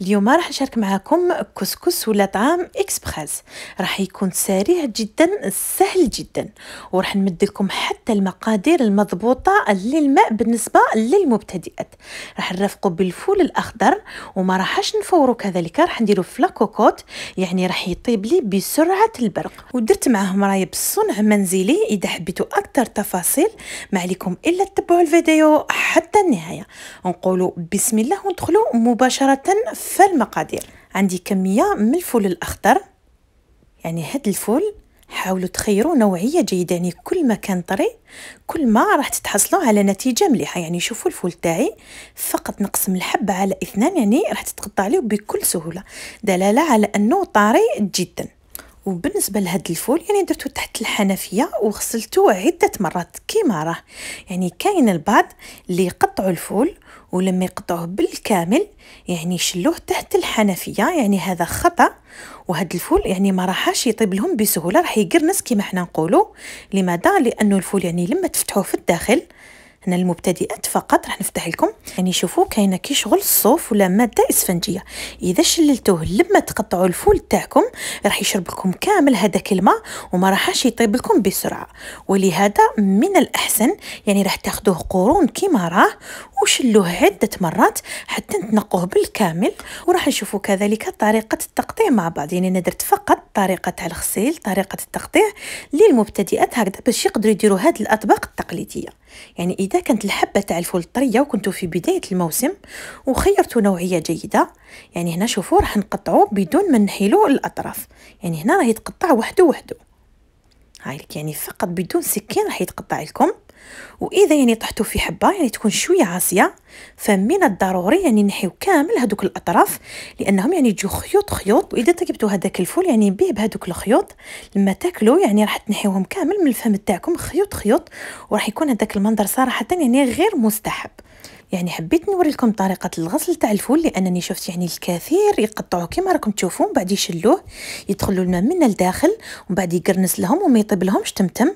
اليوم راح نشارك معكم كسكس ولا طعام إكسبريس. راح يكون سريع جدا سهل جدا. وراح نمد لكم حتى المقادير المضبوطة للماء بالنسبة للمبتدئات. راح نرافقوا بالفول الأخضر وما راحش نفورو كذلك. راح نديرو في la cocotte يعني راح يطيب لي بسرعة البرق. ودرت معاه مرايب صنع منزلي إذا حبيتوا أكثر تفاصيل ما عليكم إلا تتبعوا الفيديو حتى النهاية. نقولوا بسم الله وندخلوا مباشرة في المقادير. عندي كمية من الفول الأخضر. يعني هاد الفول حاولوا تخيروا نوعية جيدة. يعني كل ما كان طري كل ما راح تتحصلوا على نتيجة مليحة. يعني شوفوا الفول تاعي فقط نقسم الحبة على اثنان. يعني راح تتقطع عليه بكل سهولة. دلالة على أنه طري جدا. وبالنسبة لهاد الفول يعني درتو تحت الحنفية وغسلته عدة مرات كيما راه. يعني كاين البعض اللي يقطعوا الفول ولما يقطعوه بالكامل يعني يشلوه تحت الحنفية يعني هذا خطأ. وهاد الفول يعني ما راحش يطيب لهم بسهولة راح يقرنس كما حنا نقولوا لماذا؟ لأنه الفول يعني لما تفتحوه في الداخل هنا المبتدئات فقط راح نفتح لكم. يعني شوفوا كاينة كي شغل الصوف ولا مادة إسفنجية. إذا شللتوه لما تقطعوا الفول تاعكم راح يشرب لكم كامل هذاك الماء وما راحش يطيب لكم بسرعة. ولهذا من الأحسن يعني راح تاخذوه قرون كيما راه وشلوه عدة مرات حتى تنقوه بالكامل. وراح نشوفوا كذلك طريقة التقطيع مع بعض. يعني أنا درت فقط طريقة تاع الغسيل طريقة التقطيع للمبتدئات هكذا باش يقدروا يديروا هذه الأطباق التقليدية. يعني إذا كانت الحبة تاع الفول طرية وكنتوا في بداية الموسم وخيرتوا نوعية جيدة يعني هنا شوفوا راح نقطعوه بدون ما نحيلوا الأطراف. يعني هنا راه يتقطع وحده وحده هايلك يعني فقط بدون سكين راح يتقطع لكم. وإذا يعني طحتوا في حبة يعني تكون شوية عاصية فمن الضروري يعني نحيو كامل هذوك الأطراف لأنهم يعني يجوا خيوط خيوط وإذا طيبتوا هذاك الفول يعني بيه بهذوك الخيوط لما تاكلوا يعني راح تنحيوهم كامل من الفم تاعكم خيوط خيوط وراح يكون هذاك المنظر صراحة يعني غير مستحب. يعني حبيت نوري لكم طريقة الغسل تاع الفول لأنني شفت يعني الكثير يقطعوه. كما راكم تشوفون من بعد يشلوه يدخلوا الماء من الداخل ومن بعد يقرنس لهم وما يطيب لهمش تمتم.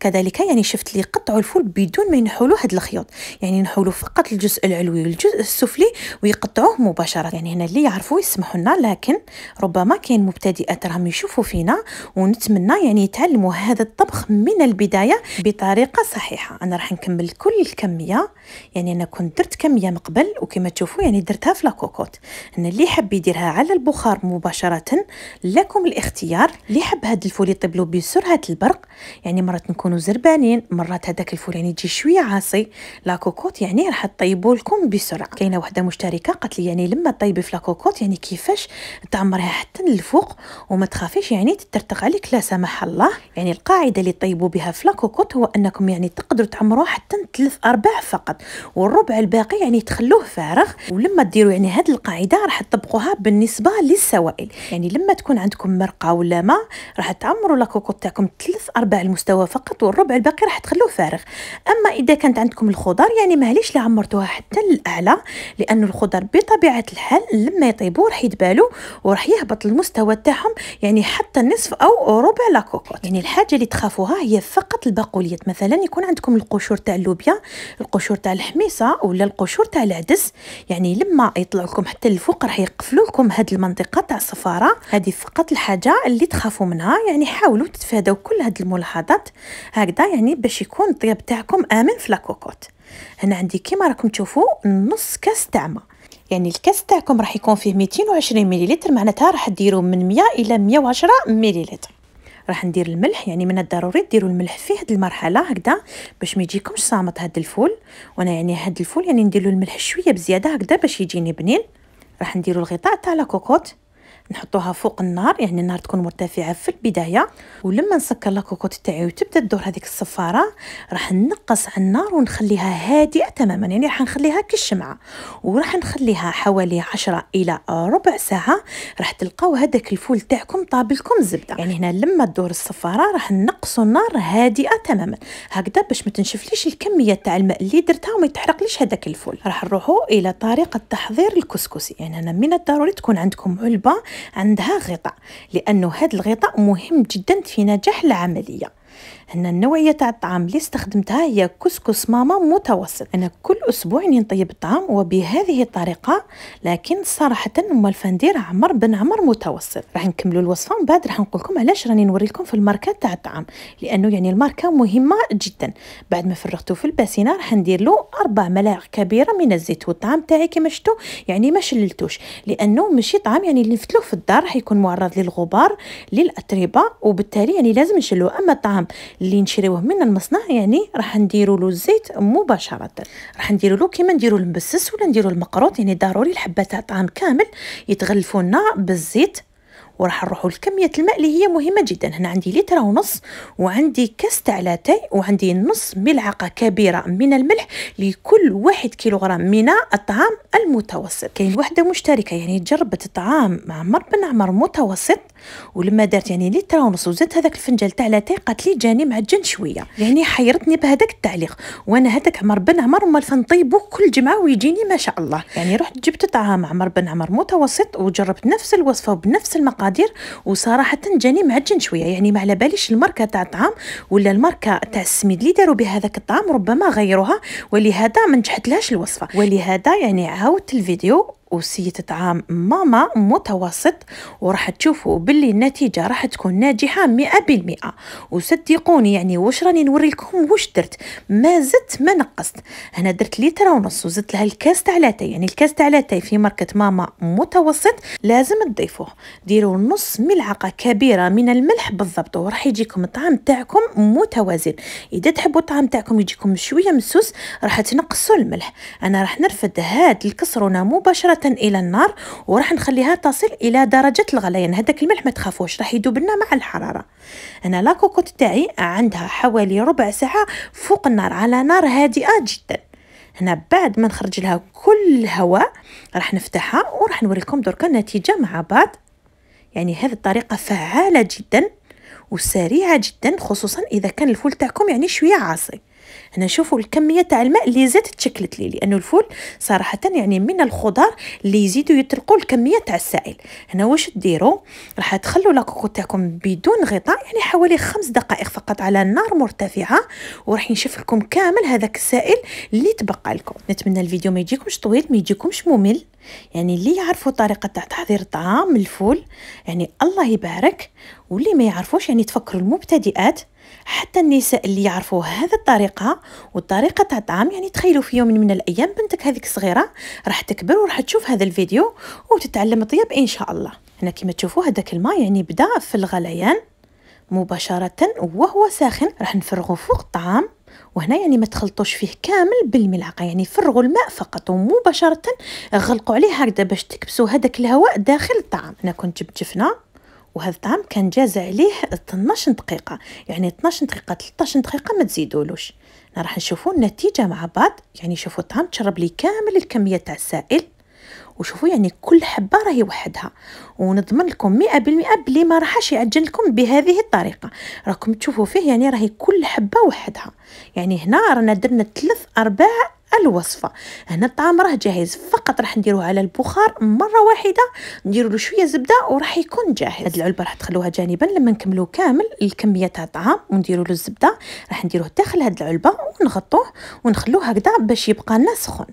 كذلك يعني شفت لي يقطعوا الفول بدون ما ينحولوا هاد الخيوط. يعني ينحولوا فقط الجزء العلوي والجزء السفلي ويقطعوه مباشرة. يعني هنا اللي يعرفوا يسمحوا لنا لكن ربما كاين مبتدئات راهم يشوفوا فينا ونتمنى يعني يتعلموا هذا الطبخ من البداية بطريقة صحيحة. أنا راح نكمل كل الكمية. يعني أنا كنت درت كميه من قبل وكما تشوفوا يعني درتها في لاكوكوت أنا اللي حب يديرها على البخار مباشرة لكم الاختيار. اللي حب هذا الفول يطيب بسرعة البرق يعني مرات نكونوا زربانين مرات هذاك الفول يعني يجي شوية عاصي. la cocotte يعني راح تطيبوا لكم بسرعة. كاينة وحدة مشتركة قالت لي يعني لما طيبي في la cocotte يعني كيفاش تعمريها حتى للفوق وما تخافيش يعني تطرطق عليك لا سمح الله. يعني القاعدة اللي طيبوا بها في la cocotte هو أنكم يعني تقدروا تعمروها حتى ثلاث أرباع فقط والربع الباقي يعني تخلوه فارغ ولما ديروا يعني هذه القاعدة راح تطبقوها بالنسبة للسوائل. يعني لما تكون عندكم مرقة ولا ماء راح تعمروا لاكوكوت تاعكم ثلاث أرباع المستوى فقط والربع الباقي راح تخلوه فارغ. أما إذا كانت عندكم الخضر يعني معليش لا عمرتوها حتى للأعلى لأنه الخضر بطبيعة الحال لما يطيبوا راح يدبالوا وراح يهبط المستوى تاعهم يعني حتى النصف أو ربع لاكوكوت يعني الحاجة اللي تخافوها هي فقط البقوليات مثلا يكون عندكم القشور تاع اللوبيا القشور تاع الحميصة ولا القشور تاع العدس يعني لما يطلعوا لكم حتى الفوق راح يقفلوا لكم هذه المنطقة تاع الصفاره هذه فقط الحاجة اللي تخافوا منها. يعني حاولوا تتفادوا كل هذه الملاحظات هكذا يعني باش يكون الطياب تاعكم آمن في لاكوكوت. هنا عندي كيما راكم تشوفوا نص كاس تاع ماء يعني الكاس تاعكم راح يكون فيه 220 مليلتر معناتها راح ديروا من 100 إلى 110 مليلتر. راح ندير الملح يعني من الضروري ديروا الملح في هذه المرحلة هكذا باش ما يجيكمش صامط هذا الفول. وأنا يعني هذا الفول يعني ندير له الملح شوية بزيادة هكذا باش يجيني بنين. راح نديروا الغطاء تاع la cocotte نحطوها فوق النار يعني النار تكون مرتفعة في البداية. ولما نسكر la cocotte تاعي وتبدأ تدور هذيك الصفارة راح نقص على النار ونخليها هادئة تماما يعني راح نخليها كالشمعة. وراح نخليها حوالي عشرة إلى ربع ساعة راح تلقاو هذاك الفول تاعكم طاب لكم زبدة. يعني هنا لما تدور الصفارة راح نقصوا النار هادئة تماما. هكذا باش ما تنشفليش الكمية تاع الماء اللي درتها وما يتحرقليش هذاك الفول. راح نروحوا إلى طريقة تحضير الكسكسي. يعني أنا من الضروري تكون عندكم علبة عندها غطاء لأنه هذا الغطاء مهم جدا في نجاح العملية. هنا النوعية تاع الطعام اللي استخدمتها هي كسكس ماما متوسط. أنا كل أسبوع نطيب الطعام وبهذه الطريقة لكن صراحة موالفه ندير عمر بن عمر متوسط. راح نكملوا الوصفة ومن بعد راح نقول لكم علاش راني نوري لكم في الماركة تاع الطعام. لأنه يعني الماركة مهمة جدا. بعد ما فرغته في الباسينه راح ندير له أربع ملاعق كبيرة من الزيت والطعام تاعي كما شفتوا يعني ما شللتوش. لأنه ماشي طعام يعني اللي نفتلوه في الدار راح يكون معرض للغبار للأتربة وبالتالي يعني لازم نشلوه أما الطعام اللي نشريوه من المصنع يعني راح نديروا له الزيت مباشرة. راح نديروا له كيما نديروا المبسس ولا نديروا المقروط يعني ضروري الحبه تاع الطعام كامل يتغلفوا لنا بالزيت وراح نروحوا لكمية الماء اللي هي مهمة جدا. هنا عندي لتر ونص وعندي كاس تاع لاتاي وعندي نص ملعقة كبيرة من الملح لكل واحد كيلوغرام من الطعام المتوسط. كاين وحدة مشتركة يعني جربت الطعام مع عمر بن عمر متوسط ولما دارت يعني لتر ونص وزدت هذاك الفنجان تاع لاتاي قالت لي جاني معجن شوية. يعني حيرتني بهذاك التعليق. وأنا هذاك عمر بن عمر والف نطيبو كل جمعة ويجيني ما شاء الله. يعني رحت جبت طعام عمر بن عمر متوسط وجربت نفس الوصفة وبنفس المقادير وصراحة جاني معجن شوية. يعني ما على باليش الماركة تاع الطعام ولا الماركة تاع السميد اللي داروا بها هذاك الطعام ربما غيروها. ولهذا ما نجحت الوصفة. ولهذا يعني عاودت الفيديو وسيت طعام ماما متوسط وراح تشوفوا باللي النتيجة راح تكون ناجحة مئة بالمئة. وصدقوني يعني واش راني نوري لكم واش درت؟ ما زدت ما نقصت. أنا درت لتر ونص وزدت لها الكاس تاع لاتاي. يعني الكاس تاع لاتاي في ماركة ماما متوسط لازم تضيفوه. ديروا نص ملعقة كبيرة من الملح بالضبط وراح يجيكم الطعام تاعكم متوازن. إذا تحبوا الطعام تاعكم يجيكم شوية مسوس راح تنقصوا الملح. أنا راح نرفد هاد الكسرونة مباشرة إلى النار وراح نخليها تصل إلى درجة الغليان. هذاك الملح ما تخافوش راح يذوب لنا مع الحرارة. أنا لا كوكوت تاعي عندها حوالي ربع ساعة فوق النار على نار هادئة جدا. هنا بعد ما نخرج لها كل الهواء راح نفتحها وراح نوريكم دركا النتيجه مع بعض. يعني هذه الطريقة فعالة جدا وسريعة جدا خصوصا إذا كان الفول تاعكم يعني شوية عاصي. هنا شوفوا الكمية تاع الماء اللي زادت تشكلت لي لأنه الفول صراحة يعني من الخضار اللي يزيدوا يطلقوا الكمية تاع السائل. هنا واش ديروا؟ راح تخلوا لاكوكو تاعكم بدون غطاء يعني حوالي خمس دقائق فقط على النار مرتفعة وراح ينشف لكم كامل هذاك السائل اللي تبقى لكم. نتمنى الفيديو ما يجيكمش طويل ما يجيكمش ممل يعني اللي يعرفوا طريقة تاع تحضير الطعام الفول يعني الله يبارك واللي ما يعرفوش يعني تفكروا المبتدئات حتى النساء اللي يعرفوا هذه الطريقة والطريقة تاع الطعام يعني تخيلوا في يوم من الأيام بنتك هذيك صغيرة راح تكبر وراح تشوف هذا الفيديو وتتعلم الطياب إن شاء الله. هنا كما تشوفوا هذاك الماء يعني بدا في الغليان مباشرة وهو ساخن. راح نفرغه فوق الطعام وهنا يعني ما تخلطوش فيه كامل بالملعقة يعني فرغوا الماء فقط ومباشرة غلقوا عليه هكذا باش تكبسوا هذاك الهواء داخل الطعام. أنا كنت جبت جفنة وهذا الطعام كان جاز عليه 12 دقيقة. يعني 12 دقيقة 13 دقيقة ما تزيدولوش. راح نشوفوا النتيجة مع بعض. يعني شوفوا الطعام تشرب لي كامل الكمية تاع السائل. وشوفوا يعني كل حبة راهي وحدها. ونضمن لكم مئة بالمئة بلي ما راحش يعجن لكم بهذه الطريقة. راكم تشوفوا فيه يعني راهي كل حبة وحدها. يعني هنا رانا درنا ثلاث أرباع الوصفة. هنا الطعام راه جاهز فقط راح نديروه على البخار مرة واحدة نديروا له شوية زبدة وراح يكون جاهز. هاد العلبة راح تخلوها جانبا لما نكملوا كامل الكمية تاع الطعام ونديروا له الزبدة راح نديروه داخل هاد العلبة ونغطوه ونخلوه هكذا باش يبقى لنا سخون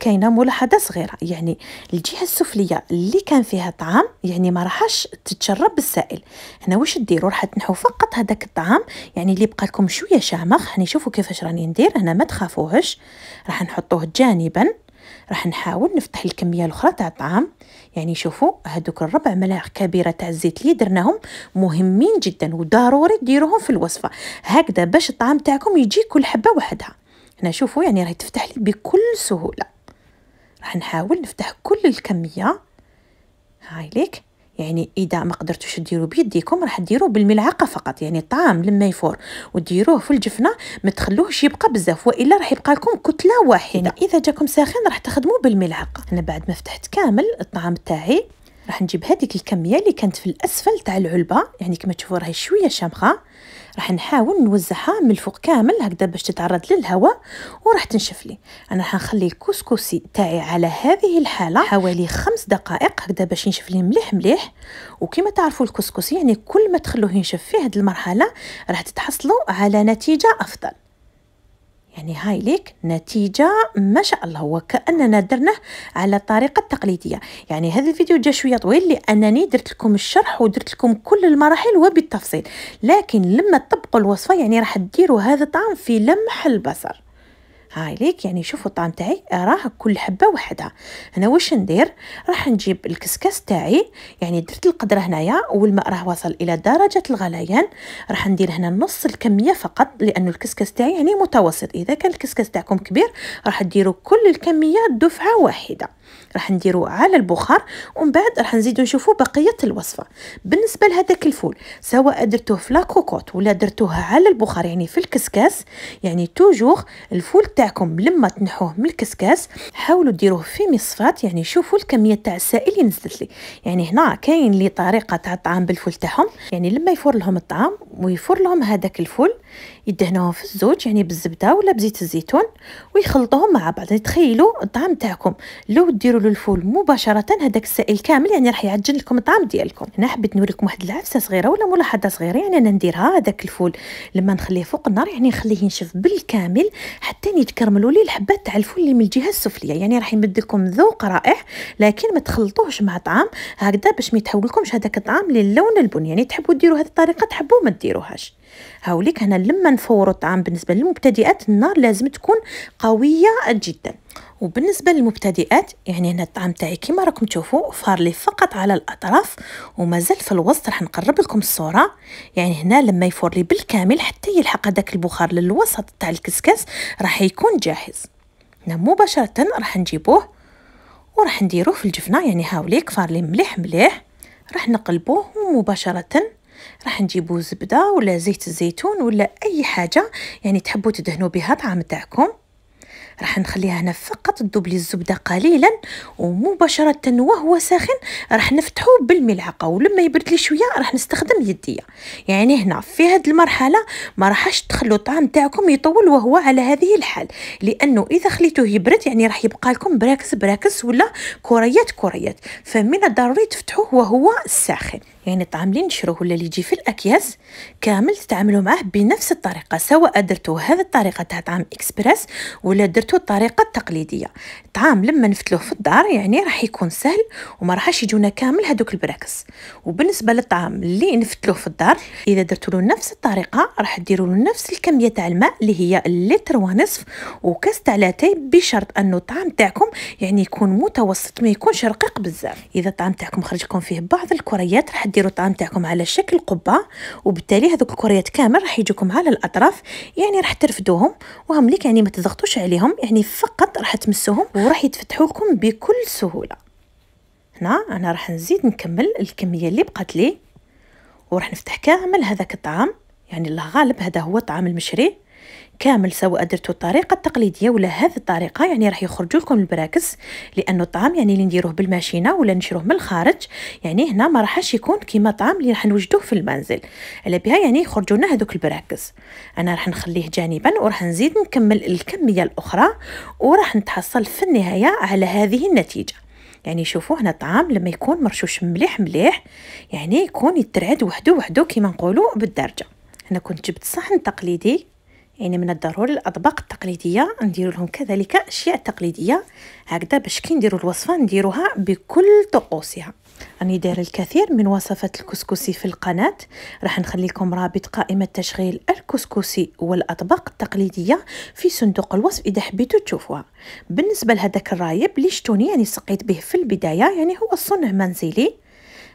كاينة ملاحظه صغيره يعني الجهة السفلية اللي كان فيها طعام يعني ما راحش تتشرب بالسائل. هنا واش ديروا؟ راح تنحوا فقط هذاك الطعام. يعني اللي بقى لكم شوية شامخ هاني شوفوا كيفاش راني ندير. هنا ما تخافوهش. راح نحطوه جانبا. راح نحاول نفتح الكمية الأخرى تاع الطعام. يعني شوفوا هذوك الربع ملاعق كبيرة تاع الزيت اللي درناهم مهمين جدا وضروري ديروهم في الوصفة. هكذا باش الطعام تاعكم يجي كل حبة وحدها. هنا شوفوا يعني راهي تفتح لي بكل سهولة. راح نحاول نفتح كل الكمية. هاي ليك. يعني إذا ما قدرتوش ديروا بيديكم راح ديروه بالملعقة فقط. يعني الطعام لما يفور وديروه في الجفنة ما تخلوهش يبقى بزاف وإلا راح يبقى لكم كتلة واحدة. يعني إذا جاكم ساخن راح تخدموه بالملعقة. أنا بعد ما فتحت كامل الطعام تاعي راح نجيب هذيك الكمية اللي كانت في الأسفل تاع العلبة. يعني كما تشوفوا راهي شوية شامخة. راح نحاول نوزعها من الفوق كامل هكذا باش تتعرض للهواء وراح تنشف لي. أنا راح نخلي الكسكسي تاعي على هذه الحالة حوالي خمس دقائق هكذا باش ينشف لي مليح مليح. وكما تعرفوا الكسكسي يعني كل ما تخلوه ينشف في هذه المرحلة راح تتحصلوا على نتيجة أفضل. يعني هاي ليك نتيجة ما شاء الله وكأننا درناه على الطريقة التقليدية. يعني هذا الفيديو جا شوية طويل لأنني درت لكم الشرح ودرت لكم كل المراحل وبالتفصيل. لكن لما تطبقوا الوصفة يعني راح تديروا هذا الطعام في لمح البصر. هاي ليك يعني شوفوا الطعم تاعي راه كل حبة وحدها أنا واش ندير؟ راح نجيب الكسكاس تاعي يعني درت القدرة هنايا والماء راه وصل إلى درجة الغليان. راح ندير هنا نص الكمية فقط لأنه الكسكاس تاعي يعني متوسط. إذا كان الكسكاس تاعكم كبير راح ديروا كل الكمية دفعة واحدة. راح نديرو على البخار ومن بعد راح نزيدو نشوفو بقية الوصفة. بالنسبة لهذاك الفول سواء درتوه في la cocotte ولا درتوه على البخار يعني في الكسكاس يعني toujours الفول تاعكم لما تنحوه من الكسكاس حاولوا ديروه في مصفات يعني شوفوا الكمية تاع السائل اللي نزلت لي. يعني هنا كاين لي طريقة تاع الطعام بالفول تاعهم. يعني لما يفور لهم الطعام ويفور لهم هذاك الفول يدهنوهم في الزوج يعني بالزبدة ولا بزيت الزيتون ويخلطوهم مع بعض. تخيلوا الطعام تاعكم. لو ديروا له الفول مباشرة هذاك السائل كامل يعني راح يعجن لكم الطعام ديالكم. أنا حبيت نوريكم واحد العفسة صغيرة ولا ملاحظة صغيرة يعني أنا نديرها هذاك الفول. لما نخليه فوق النار يعني نخليه ينشف بالكامل حتى يتكرملوا لي الحبات تاع الفول اللي من الجهة السفلية. يعني راح يمد لكم ذوق رائع لكن ما تخلطوهش مع طعام هكذا باش ما يتحولكمش هذاك الطعام للون البني. يعني تحبوا ديروا هذه الطريقة تحبوا ما ديروهاش هاوليك. هنا لما نفوروا الطعام بالنسبة للمبتدئات النار لازم تكون قوية جدا. وبالنسبة للمبتدئات يعني هنا الطعام تاعي كيما راكم تشوفوا فار لي فقط على الأطراف ومازال في الوسط راح نقرب لكم الصورة. يعني هنا لما يفور لي بالكامل حتى يلحق هذاك البخار للوسط تاع الكسكس راح يكون جاهز. هنا مباشرة راح نجيبوه وراح نديروه في الجفنة. يعني هاوليك فار لي مليح مليح راح نقلبوه مباشرة. راح نجيبو زبدة ولا زيت الزيتون ولا أي حاجة. يعني تحبوا تدهنوا بها طعام تاعكم راح نخليها هنا فقط تذوب لي الزبدة قليلا ومباشرة وهو ساخن راح نفتحه بالملعقة ولما يبرد لي شوية راح نستخدم يدية. يعني هنا في هذه المرحلة ما راحش تخلوا الطعام تاعكم يطول وهو على هذه الحال. لأنه إذا خليتوه يبرد يعني راح يبقى لكم براكس براكس ولا كريات كريات. فمن الضروري تفتحوه وهو ساخن. يعني الطعام اللي نشروه ولا اللي يجي في الأكياس كامل تتعاملوا معاه بنفس الطريقة سواء درتوا هذه الطريقة تاع طعام إكسبريس ولا درتوا الطريقة التقليدية. الطعام لما نفتلوه في الدار يعني راح يكون سهل وما راحش يجونا كامل هذوك البراكس. وبالنسبة للطعام اللي نفتلوه في الدار إذا درتوا له نفس الطريقة راح ديروا له نفس الكمية تاع الماء اللي هي اللتر ونصف وكاس تاع لاتاي بشرط انه الطعام تاعكم يعني يكون متوسط ما يكونش رقيق بزاف. إذا الطعام تاعكم خرج لكم فيه بعض الكريات راح ديروا الطعام تاعكم على شكل قبة وبالتالي هذوك الكريات كامل راح يجوكم على الأطراف يعني راح ترفدوهم وهم ليك يعني ما تضغطوش عليهم يعني فقط راح تمسوهم وراح يتفتحوا لكم بكل سهولة. هنا أنا راح نزيد نكمل الكمية اللي بقات لي وراح نفتح كامل هذاك الطعام يعني الله غالب هذا هو الطعام المشري. كامل سواء درتو الطريقة التقليدية ولا هذه الطريقة يعني راح يخرجوا لكم البراكس لأنه الطعام يعني اللي نديروه بالماشينة ولا نشروه من الخارج يعني هنا ما راحش يكون كيما طعام اللي راح نوجدوه في المنزل. على بها يعني يخرجوا لنا هذوك البراكس. أنا راح نخليه جانبا وراح نزيد نكمل الكمية الأخرى وراح نتحصل في النهاية على هذه النتيجة. يعني شوفوا هنا الطعام لما يكون مرشوش مليح مليح يعني يكون يترعد وحده وحده كيما نقولوا بالدرجه أنا كنت جبت صحن تقليدي يعني من الضروري الأطباق التقليدية نديروا لهم كذلك أشياء تقليدية هكذا باش كي نديروا الوصفة نديروها بكل طقوسها. راني داير الكثير من وصفات الكسكسي في القناة. راح نخلي لكم رابط قائمة تشغيل الكسكسي والأطباق التقليدية في صندوق الوصف إذا حبيتوا تشوفوها. بالنسبة لهذاك الرايب اللي شفتوني يعني سقيت به في البداية يعني هو صنع منزلي.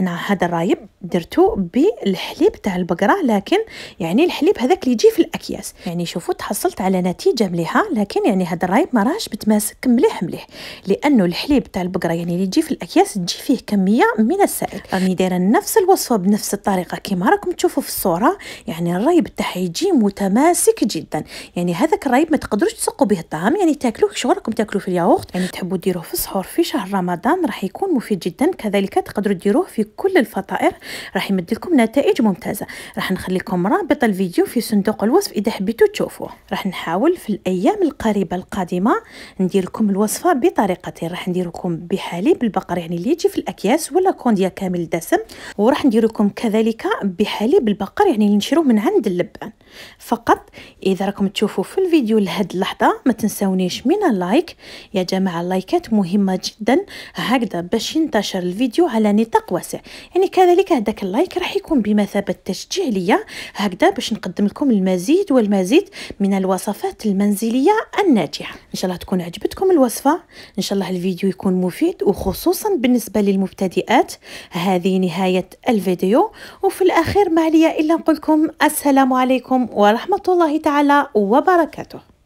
هنا هذا الرايب درتو بالحليب تاع البقرة لكن يعني الحليب هذاك اللي يجي في الأكياس. يعني شوفوا تحصلت على نتيجة مليحة لكن يعني هذا الرايب ما راهش متماسك مليح مليح. لأنه الحليب تاع البقرة يعني اللي يجي في الأكياس تجي فيه كمية من السائل. راني دايرة نفس الوصفه بنفس الطريقة. كما راكم تشوفوا في الصورة يعني الرايب تاعها يجي متماسك جدا. يعني هذاك الرايب ما تقدروش تسقوا به الطعام يعني تاكلوه شو راكم تاكلوه في الياغورت؟ يعني تحبوا ديروه في السحور في شهر رمضان راح يكون مفيد جدا. كذلك تقدروا ديروه في كل الفطائر راح يمد لكم نتائج ممتازة. راح نخلي لكم رابط الفيديو في صندوق الوصف إذا حبيتوا تشوفوه. راح نحاول في الأيام القريبة القادمة ندير لكم الوصفة بطريقتين. راح ندير لكم بحليب البقر يعني اللي يجي في الأكياس ولا كانديا كامل الدسم وراح ندير لكم كذلك بحليب البقر يعني اللي نشروه من عند اللبان. فقط إذا راكم تشوفوا في الفيديو لهاد اللحظة ما تنسونيش من ال like. يا جماعة اللايكات مهمة جدا. هكذا باش ينتشر الفيديو على نطاق واسع. يعني كذلك هذاك ال like راح يكون بمثابة تشجيع ليا هكذا باش نقدم لكم المزيد والمزيد من الوصفات المنزلية الناجحة. إن شاء الله تكون عجبتكم الوصفة. إن شاء الله الفيديو يكون مفيد وخصوصا بالنسبة للمبتدئات. هذه نهاية الفيديو وفي الأخير ما عليا إلا نقول لكم السلام عليكم ورحمة الله تعالى وبركاته.